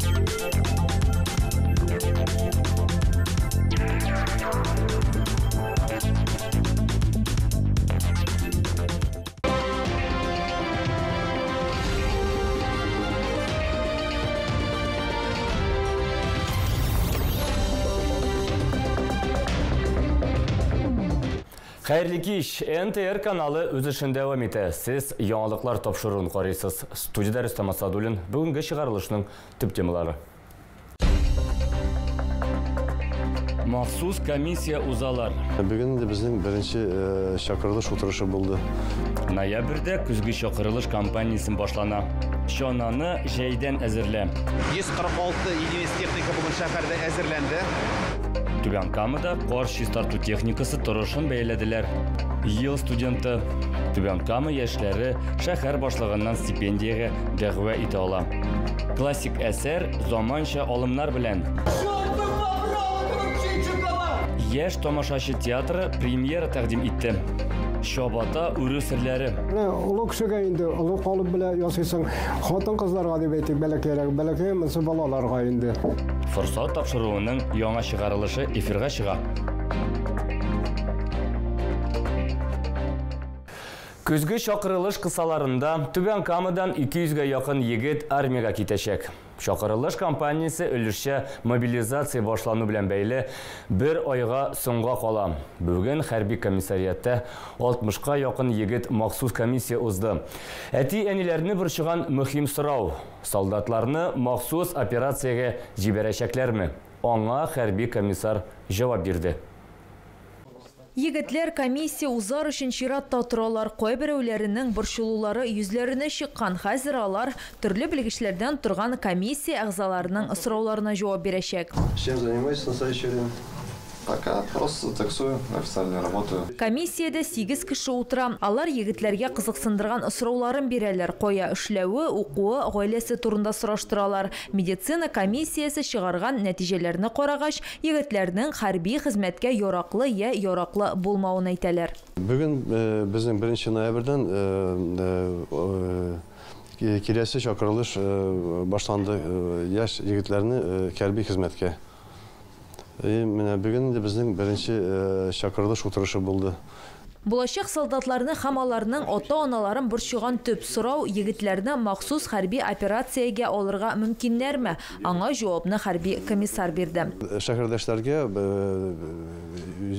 thank you. Қайырлы кеш, НТР каналы өз ішін дәуам еті. Сіз яңалықлар тапшыруын қарайсыз. Студияда Рүстам Асадулин бүгінгі шығарылышының түп темалары. Махсус комиссия узалар. Бүгін де біздің бірінші шақырылыш отырышы болды. Ноябрьдә күзгі шақырылыш кампаниясын башлана. Шонаны жәйден әзірлі. 146 единиц техника бүгін шәһәрдә әзерләнде. Түбән камыда қор тарту техникасы тұрышын бәйләделәр. Ел студенты Түбән камы яшьләре шәһәр башлыгыннан стипендияға дәгъва итә. Классик әсәр заманча алымнар белән. Яшь тамашачы театры премьера тәкъдим итте. Шабата. Міне ұлы кісіге енді ұлы қалып біле ясайсың хатын қыздарға деп әйтик бәләкәйрәк бәләкәй мысы балаларға енді Форсат тапшыруының яңа чыгарылышы эфирга чыга. Күзгі шақырылыш қысаларында Түбән Камыдан 200-ге якын егет армияға китәчәк. Шақырылыш компаниясы өлішчә мобилизация башлану белән бәйле бір айга соңга кала. Бүген хәрби комиссариятта 60-ка якын егет махсус комиссия узды. Әти әниләрне борчыган мөһим сорау: солдатларны махсус операциягә җибәрәчәкләрме? Аңа хәрби комиссар җавап бирде. Егетлер комиссия узар өчен чиратта торалар. Кайберәүләренең борчылулары йөзләренә чыккан. Хәзер алар төрле белгечләрдән торган комиссия әгъзаларының сорауларына җавап бирәчәк. Чем в настоящее время? Пока просто таксую, официально работаю. Комиссиядә 8 кеше утыра. Алар егетләргә кызыксындырган сорауларын бирәләр. Кая эшләве, укуы, гаиләсе турында сораштыралар. Медицина комиссиясе чыгарган нәтиҗәләрне карагач, егетләрнең хәрби хезмәткә яраклы я яраклы булмавын әйтәләр. Бүгін э, біздің бірінші ноябрьдан э, э, келесі шақырылыш башланды яш егетләрне э, хәрби хезмәткә. И менә бүгін де біздің бірінші э, шақырылыш отырышы болды. Булачак солдатларны һәм аларның ата-аналарын борчыган төп сорау егетләрне махсус хәрби операциягә алырга мөмкиннәрме? Аңа җавапны хәрби комиссар бирде. Шәһәрдәшләргә э,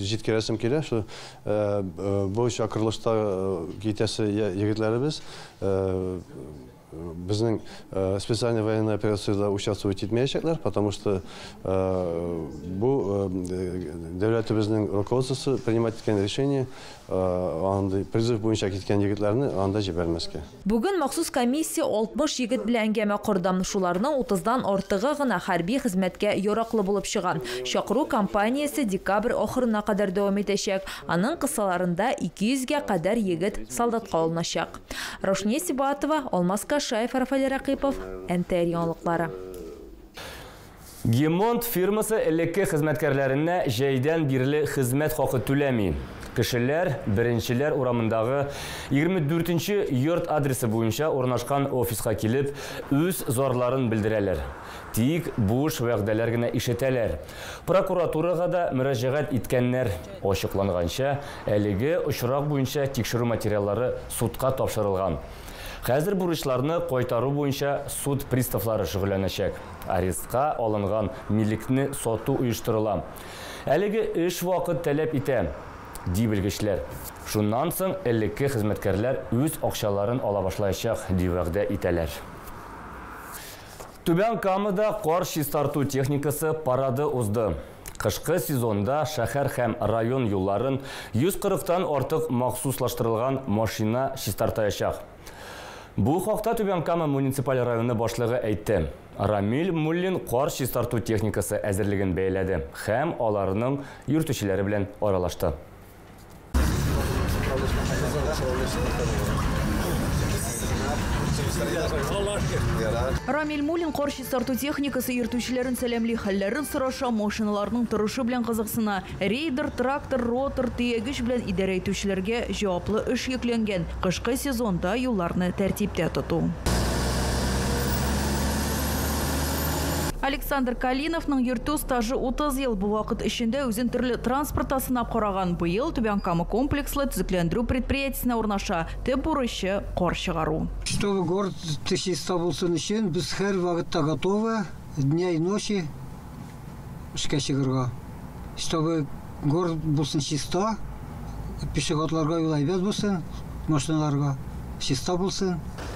җиткерәсем килә, шу э, э, бу шақырылышта э, китәсе егетләребез безнең э, специальная военная операцияда участвовать итмәячәкләр, потому что э, бу э, дәүләтебезнең руководствосы принимать иткән решение э, андый призыв буенча киткән егетләрне анда җибәрмәскә. Бүген махсус комиссия 60 егет белән әңгәмә корды. Шуларның 30дан артыгы гына хәрби хезмәткә яраклы булып чыган. Чакыру кампаниясе декабрь ахырына кадәр дәвам итәчәк. Аның кысаларында 200гә кадәр егет солдатка алыначак. Рошния Сибатова, Алмаз Кашаев, Рафаэль Рақипов, яңалыклары. Гемонт фирмасы элекке хезмәткәрләренә җәйдән бирле хезмәт хакы түләми. Кешеләр беренчеләр урамындагы 24-нче йорт адресы буенча урнашкан офиска килеп, үз зарларын белдерәләр. Тик буш вәгъдәләр генә ишетәләр. Прокуратурага да мөрәҗәгать иткәннәр. Ачыкланганча, әлеге очрак буенча тикшерү материаллары судка тапшырылган. Хәзер бурычларны кайтару буенча суд приставлары шөгыльләнәчәк. Арестка алынган милекне сату оештырыла. Әлеге эш вакыт таләп итә, ди белгечләр. Шуннан соң элекке хезмәткәрләр үз акчаларын ала башлаячак, ди вәгъдә итәләр. Түбән Камыда қор чистарту техникасы парады узды. Қышқы сезонда шәһәр һәм район юлларын 140-тан артык махсуслаштырылган машина чистартаячак. Бу хакта Түбән Кама муниципаль районы башлыгы әйтте. Рамил Муллин қор чистарту техникасы әзерлеген бәйләде һәм аларның йөртүчеләре белән аралашты. Рамиль Мулин қор чистарту техникасы йөртүчеләрен сәламли хәлләрен сораша, машиналарның торышы белән кызыксына. Рейдер, трактор, ротор, төягеч белән идарә итүчеләргә җаваплы эш йөкләнгән. Сезонда юлларны тәртиптә тоту. Александр Калиновның йөртү стажы 30 ел бу вакыт ішінде үзен төрле транспорт сынап караган. Быел Түбән Кама комплекслы төзекләндерү предприятиесенә урнаша. Төп бурычы кор чыгару. Чтобы город чиста булсын өчен без һәр вакытта готовы дня и ночи эшкә чыгарга. Чтобы город булсын чиста, пешеходларга юл әйбәт булсын, машиналарга чиста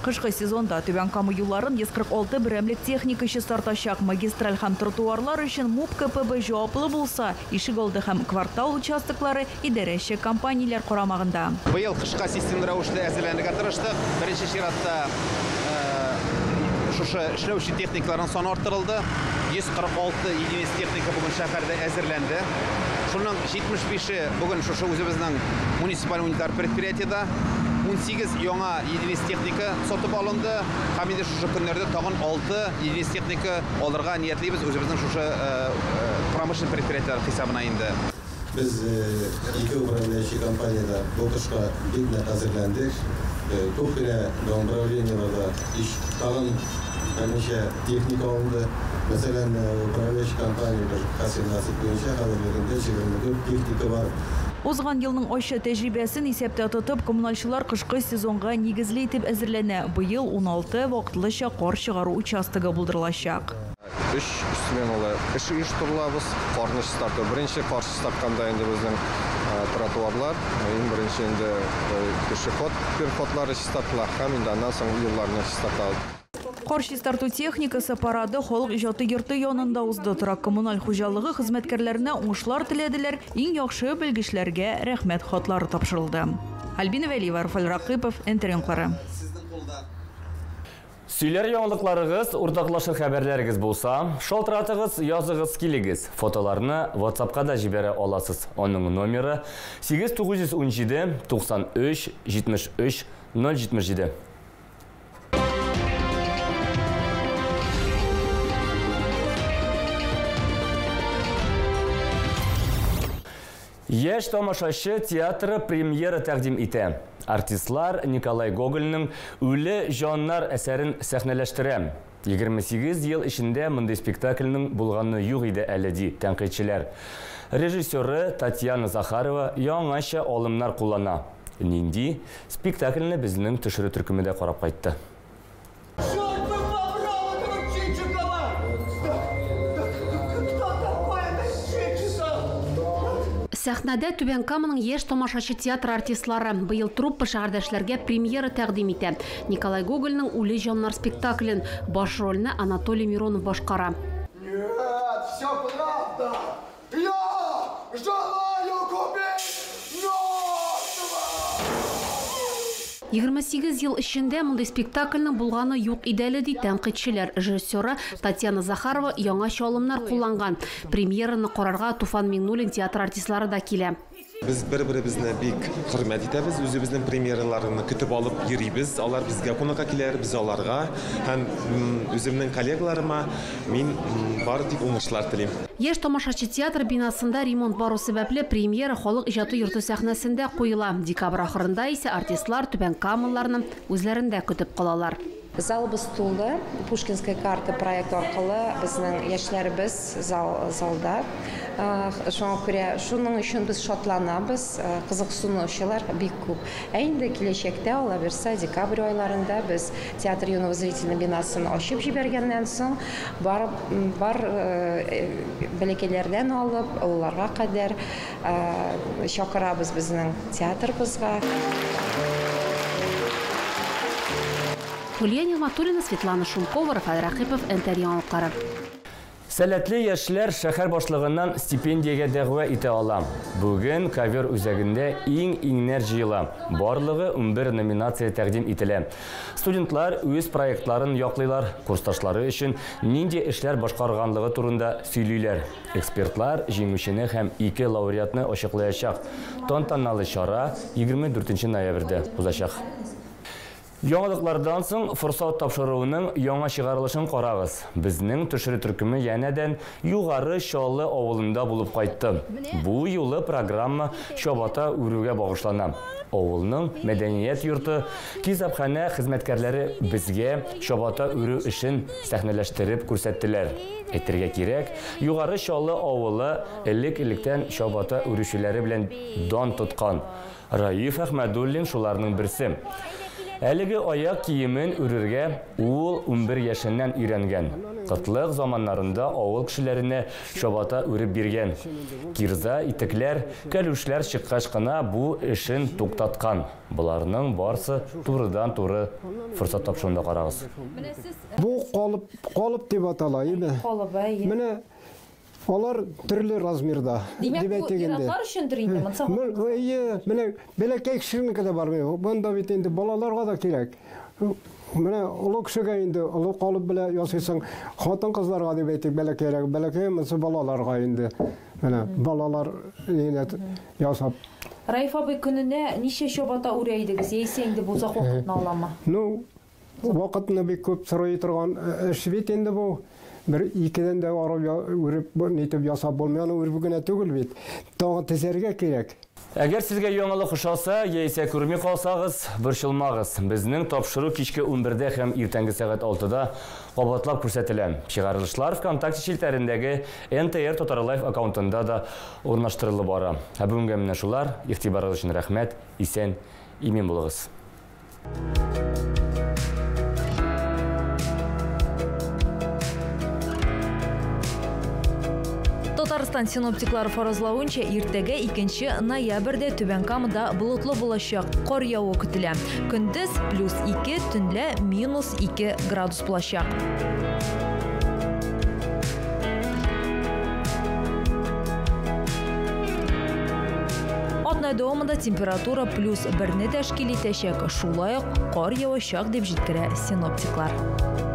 Кышкы сезонда Түбән Кама юлларын 146 берәмлек техника өчен тартачак. Магистраль һәм тротуарлар өчен МУП КПБ җаваплы булса, ишек алды һәм квартал участоклары идарәче компанияләр карамагында. Быел кышка системлы рәвештә әзерләнергә тырыштык. Беренче чиратта шушы эшләүче техникаларның саны арттырылды. 146 единиц техника бүген шәһәрдә әзерләнде. Шуның 75-е бүген шушы үзебезнең муниципаль унитар предприятиеда 18 яңа единиц техника сатып алынды. Һәм инде шушы көннәрдә тагын 6 единиц техника алырга ниятлибез үзебезнең шушы промышленный предприятиеләр хисабына инде. Biz iki upravляющий компанияда нык әзерләндек. Күп кенә направлениеларда иш тагын берничә техника алынды. Мәсәлән, управляющий компания хәсен насип буенча хәзерлегендә 24 техника бар. Узган елның айча тәҗрибәсен исәптә тотып, коммуналчылар кышкы сезонга нигезле итеп әзерләнә. Быел 16 вакытлыча кар чыгару участогы булдырылачак. Үш сменалы эш оештырылабыз. Карны чистарту. Беренче кар чистартканда инде безнең тротуарлар, иң беренче инде пешеход переходлары чистартыла, һәм инде соң юлларны чистартабыз. Кар чистарту техникасы парады халык иҗаты йорты янында узды. Торак коммуналь хуҗалыгы хезмәткәрләренә уңышлар теләделәр. Иң яхшы белгечләргә рәхмәт хатлары тапшырылды. Альбина Вәлиева, Рафал Ракыпов, Интернетлары. Сөйләр яңалыкларыгыз, уртаклашыр хәбәрләрегез булса, шалтыратыгыз, языгыз килегез. Фотоларны WhatsAppка да җибәрә аласыз. Аның номеры 8917 93 73 077. Еш тамашачы театры премьера тәкъдим итә. Артистлар Николай Гогольның «Үле жаннар» әсәрен сәхнәләштерә. 28 ел ішінде мындай спектакльнең булганы юк иде әле ди. Режиссеры Татьяна Захарова яңаша алымнар куллана. Нинди спектакльне безнең төшерү төркемендә карап кайтты. Сәхнәдә Түбән Каманың еш тамашачы театр артистлары быел труппа шәһәрдәшләргә премьера тәкъдим итә. Николай Гогольның «Үле җаннар» спектаклен баш рольне Анатолий Миронов башкара. 28 ел ішінде мұндай спектакльнің булганы юк иде әле ди тәнкыйтьчеләр. Режиссеры Татьяна Захарова яңа чалымнар кулланган. Премьераны карарга Туфан Миңнуллин театр артистлары да килә. Біз бір-бірімізді бик хөрмәт итәбез, үзебезнең премьераларны көтеп алып йөрибез. Алар безгә кунакка киләр, без аларга һәм үземнең коллегаларыма мин бар дип уңышлар телим. Еш тамашачы театр бинасында ремонт бару сәбәпле премьера халык иҗаты йорты сәхнәсендә куела. Декабрь ахырында исә артистлар Түбән Камалларны үзләрендә көтеп калалар. Залбыз тулды. Пушкинская карта проект аркылы безнең яшьләребез зал, залда. Шуңа күрә шуның өчен без шатланабыз. Кызыксынучылар бик күп. Ә инде киләчәктә ала берсә декабрь айларында без театр юного зрительный бинасын ачып җибәргәннән соң бар бар бәләкәйләрдән алып улларга кадәр чакырабыз безнең театрыбызга. Ульяна Нигматуллина, Светлана Шумкова, Рафаэль Рахипов, НТР яңалыклары. Сәләтле яшьләр шәһәр башлыгыннан стипендиягә дәгъва итә ала. Бүген ковер үзәгендә иң иңнәр җыела. Барлыгы 11 номинация тәкъдим ителә. Студентлар үз проектларын яклыйлар, курсташлары өчен нинди эшләр башкарганлыгы турында сөйлиләр. Экспертлар җиңүчене һәм ике лауреатны ачыклаячак. Тантаналы чара 24 ноябрьдә узачак. Яңалыклардан соң форсат тапшыруының яңа чыгарылышын карагыз. Безнең төшере төркеме янәдән югары Шаллы авылында булып кайтты. Бу юлы программа Шабата үрүгә багышлана. Авылның мәдәният йорты китапханә хезмәткәрләре безгә Шабата үрү эшен сәхнәләштереп күрсәттеләр. Әйтергә кирәк, югары Шаллы авылы элек-электән Шабата үрүчеләре белән дан тоткан. Раиф Әхмәдуллин шуларның берсе. Әлеге аяк киемен үрергә ул 11 яшеннән өйрәнгән. Кытлык заманнарында авыл кешеләренә шабата үреп биргән. Кирза, итекләр, кәлүшләр чыккач кына бу эшен туктаткан. Буларның барсы турыдан туры форсат тапшыруында карагыз. Бу калып, калып дип атала инде. Алар төрле размерда. Әйтегәндә. ираклар өчендер инде, монса. Мен- Әйе, менә бәләкәй кешенеке дә бар. Бында бит инде балаларга да кирәк. Менә олы кешегә инде олы калып белә ясыйсың. Хатын кызларга дип әйтик, бәләкәйрәк, бәләкәй монсы балаларга инде. Менә балалар инде ясап. Раиф ничә чабата үрә идегез? Яисә инде бу узак вакытны алама? Ну, вакытны бик күп сорый торган эш бит инде бу. Дә арып я- үреп бу нитеп ясап булмый, аны үреп генә түгел бит. Тагы тезәргә кирәк. Әгәр сезгә яңалык ошаса, яисә күрми калсагыз, борчылмагыз. Безнең тапшыру кичке 11дә һәм иртәнге сәгать 6да кабатлап күрсәтелә. Чыгарылышлар ВКонтакте NTR Total Life аккаунтында да урнаштырылып бара. Ә бүгенгә менә шулар. Игътибарыгыз өчен рәхмәт. Исән, имин булыгыз. Татарстан синоптиклары фаразлавынча, иртәгә 2 ноябрьдә Түбән Камада болытлы булачак, кар явы көтелә. Көндез плюс 2, төнлә минус 2 градус булачак. Атна дәвамында температура плюс 1 тәшкил итәчәк. Шулай ук кар явачак дип җиткерә синоптиклар.